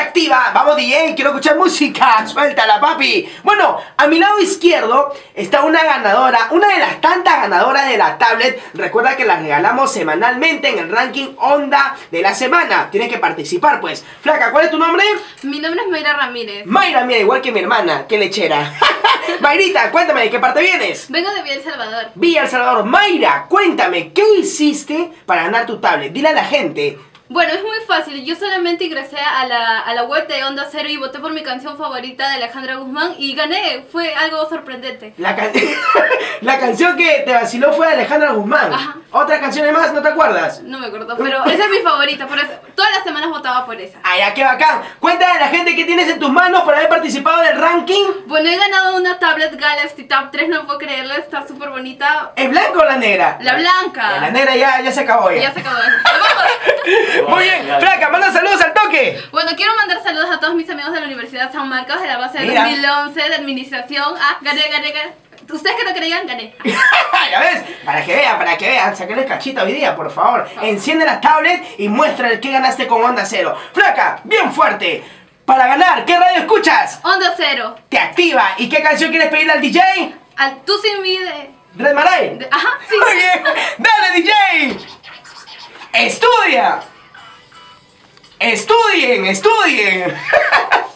activa. Vamos, DJ, quiero escuchar música. Suéltala, papi. Bueno, a mi lado izquierdo está una ganadora, una de las tantas ganadoras de la tablet. Recuerda que la regalamos semanalmente en el ranking Onda de la semana. Tienes que participar, pues. Flaca, ¿cuál es tu nombre? Mi nombre es Mayra Ramírez. Mayra, mira, igual que mi hermana. Qué lechera. Mayrita, cuéntame, ¿de qué parte vienes? Vengo de Villa El Salvador. Villa El Salvador. Mayra, cuéntame, ¿qué hiciste para ganar tu tablet? Dile a la gente. Bueno, es muy fácil. Yo solamente ingresé a la, a la web de Onda Cero y voté por mi canción favorita de Alejandra Guzmán y gané. Fue algo sorprendente. La, can- la canción que te vaciló fue de Alejandra Guzmán. Ajá. ¿Otras canciones más? ¿No te acuerdas? No me acuerdo, pero esa es mi favorita. Por eso, todas las semanas votaba por esa. Ay, ya, qué bacán. Cuéntale a la gente qué tienes en tus manos por haber participado del ranking. Bueno, he ganado una tablet Galaxy Tab 3, no puedo creerlo, está súper bonita. ¿Es blanca o la negra? La blanca. La negra ya, ya se acabó ya. Ya se acabó. Vamos. Muy bien, Flaca, manda saludos al toque. Bueno, quiero mandar saludos a todos mis amigos de la Universidad San Marcos de la base de Mira. 2011 de administración. Ah, gané, gané, gané. Ustedes que no creían, gané. ya ves, para que vean, para que vean, saquenle cachita hoy día, por favor. Enciende las tablets y muestra el que ganaste con Onda Cero. Flaca, bien fuerte. Para ganar, ¿qué radio escuchas? Onda cero. Te activa. ¿Y qué canción quieres pedirle al DJ? Al, tú sin mí de... Red Maray. de- Ajá, sí. Muy bien, dale DJ. Estudia. Estudien, estudien.